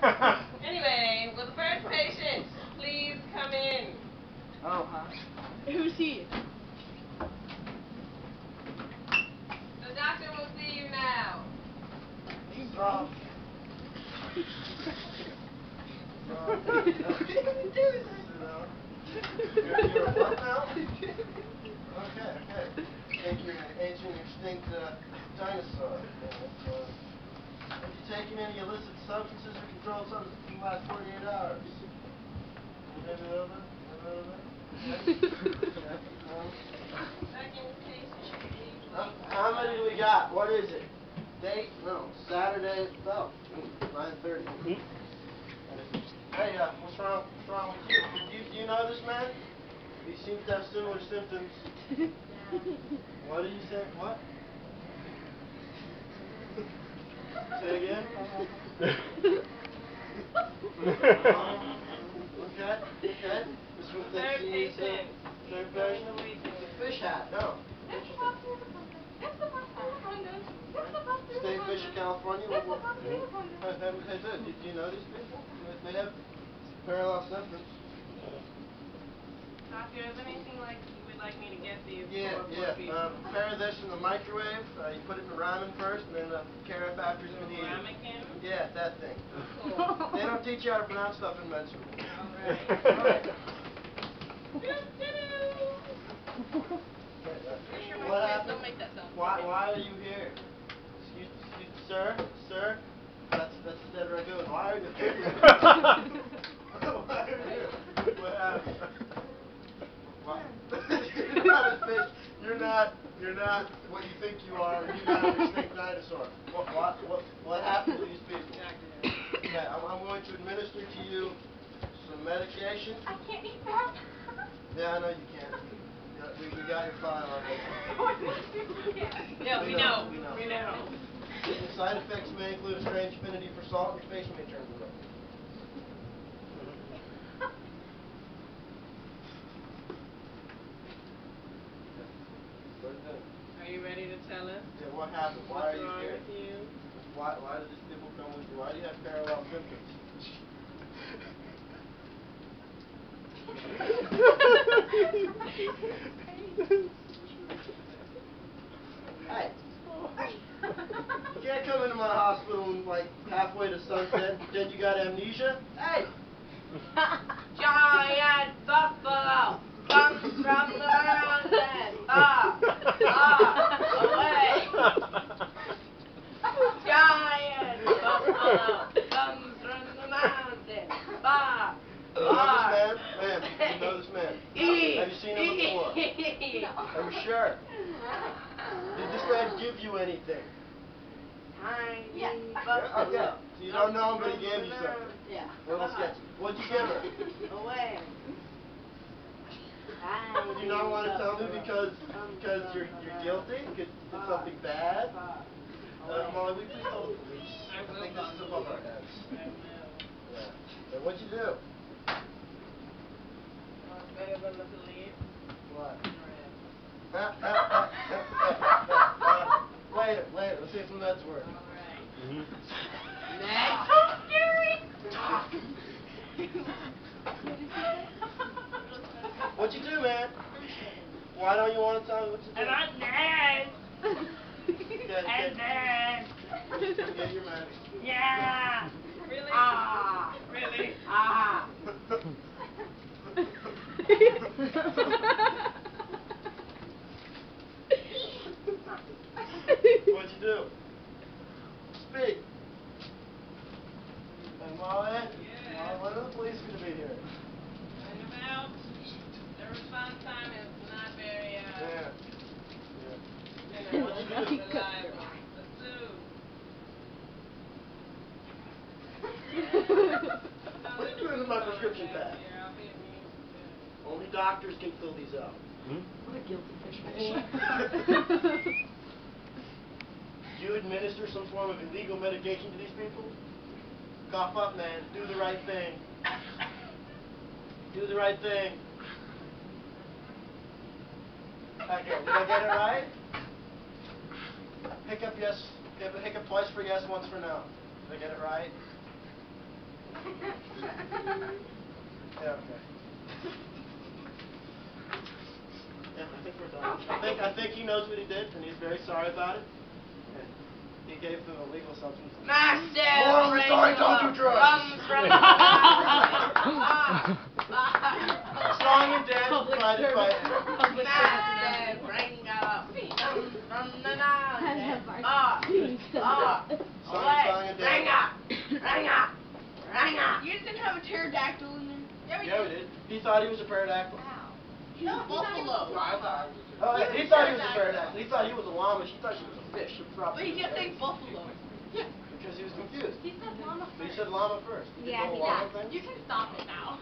Anyway, will the first patient please come in? Oh, huh? Who's he? The doctor will see you now. Stop. You're, you're a what now? Okay, okay. Think you're an ancient extinct uh, dinosaur. Uh, have you taken any illicit substances or controlled substances in the last 48 hours? You never know that? Never know that? Yeah? No? Second patient, please. How, how many do we got? What is it? Date? No, Saturday. No, nine thirty. Hey, uh, what's wrong? What's wrong with you? Do you, do you know this man? He seems to have similar symptoms. What did you say? What? Say again. okay. Okay. This one waiting room. Fish hat. No. State Fish, California. What, what, dude, do you know these people? They have parallel symptoms. Doctor, is there anything like you like me to get these Yeah, for poor yeah. people? Uh, prepare this in the microwave. Uh, you put it in the ramen first, and then the carrot after it's been eaten. Yeah, that thing. Cool. They don't teach you how to pronounce stuff in med school. Alright. What happened? Don't make that sound. Why, why are you here? Excuse, excuse, sir, sir. That's that's the dead ragoon. Why are you here? Why are you here? What happened? Why? you're not a fish. You're not. You're not what you think you are. You're not an extinct dinosaur. What, what, what, what happened to these people? Okay, I'm, I'm going to administer to you some medication. I can't eat that. Yeah, I know you can't. We, we got your file on already. Yeah, we We know, know, we know. we know. The side effects may include a strange affinity for salt, and your face may turn blue. What is it? Are you ready to tell us Yeah, what happened? Why what's are you wrong here? with you? Why, why did this people come with you? Why do you have parallel symptoms? Hey. You can't come into my hospital and like halfway to sunset, pretend you got amnesia. Hey! Giant buffalo comes from the mountain. Ah, away. Giant buffalo comes from the mountain. Ah, You know this man? Ma'am, you know this man? Have you seen him before? Are you sure? Did this man give you anything? Tiny Yeah. Yeah, okay. So you don't know him, but he gave you something. Yeah. A little sketch. What'd you give her? Away. Do you not want to tell me because because you're you're guilty? Because it's something bad? Uh, Molly, we please call the police. I think this is above our heads. Yeah. And what'd you do? Well, it's the police. What? Red. Later, later. Let's see if some nuts work. All right. Next. What'd you do, man? Why don't you want to tell me what you did? And I'm dead. Get- And get- then. Get your man. Yeah. Really? Ah. Really? Ah. What'd you do? Speak. Hey, Molly? Yeah. Molly, when are the police going to be here? And about the response time is not very uh Yeah. you know, What'd you do? reliable. The zoo. Put it in my prescription pad. Yeah, I'll be amused. Only doctors can fill these out. Hmm? What a guilty fish Do you administer some form of illegal medication to these people? Cough up, man. Do the right thing. Do the right thing. Okay, did I get it right? Hiccup yes. Hiccup twice for yes, once for no. Did I get it right? Yeah, okay. Yeah, I think. I think, he knows what he did, and he's very sorry about it. And He gave them illegal substance. Master More of the story, don't do drugs. comes from Song and dance Public provided by... service. Public Master bring up from the have night. our Ah, students do ah, that. Song- away. song and Ring dance. up, ring up, ring up. You didn't have a pterodactyl in there? Yeah, we did. He thought he was a pterodactyl. No, buffalo. Oh, he thought he was a pterodactyl. He thought he was a llama. She thought she was a fish. She But probably he kept saying buffalo. Because he was confused. He said llama But he said llama first. Did Yeah, the he whole does. You can stop it now.